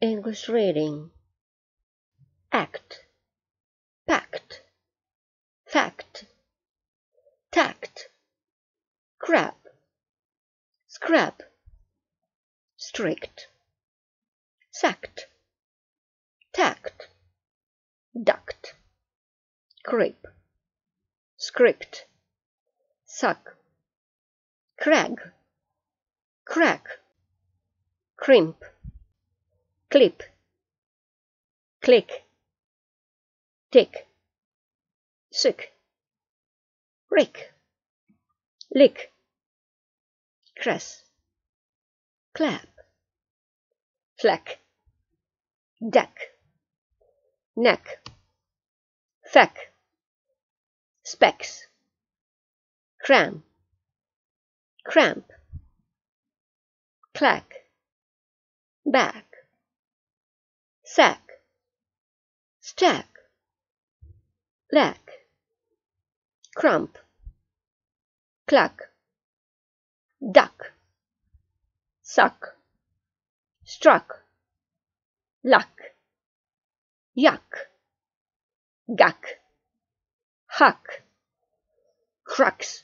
English reading. Act, pact, fact, tact, crap, scrap, strict, sacked, tact, duct, creep, script, suck, crag, crack, crimp, clip, click, tick, sick, rick, lick, cress, clap, fleck, deck, neck, feck, specs, cram, cramp, clack, back, sack, stack, lack, crump, cluck, duck, suck, struck, luck, yuck, guck, huck, crux,